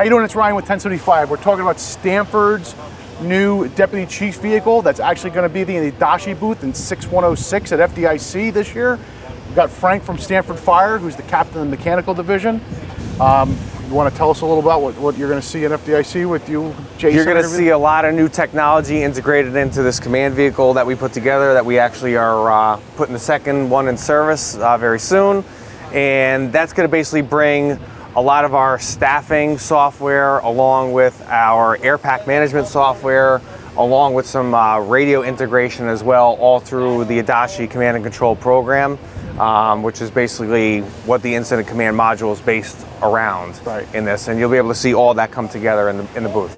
How you doing? It's Ryan with 1075. We're talking about Stamford's new deputy chief vehicle that's actually going to be the Adashi booth in 6106 at FDIC this year. We've got Frank from Stanford Fire, who's the captain of the mechanical division. Um, you want to tell us a little about what, what you're going to see in FDIC with you, Jason? You're going to see a lot of new technology integrated into this command vehicle that we put together that we actually are uh, putting the second one in service uh, very soon. And that's going to basically bring a lot of our staffing software along with our air pack management software along with some uh, radio integration as well all through the Adashi command and control program um, which is basically what the incident command module is based around Right. in this and you'll be able to see all that come together in the, in the booth.